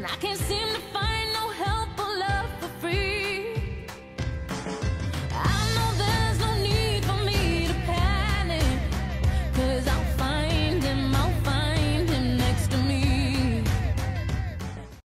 And I can't seem to find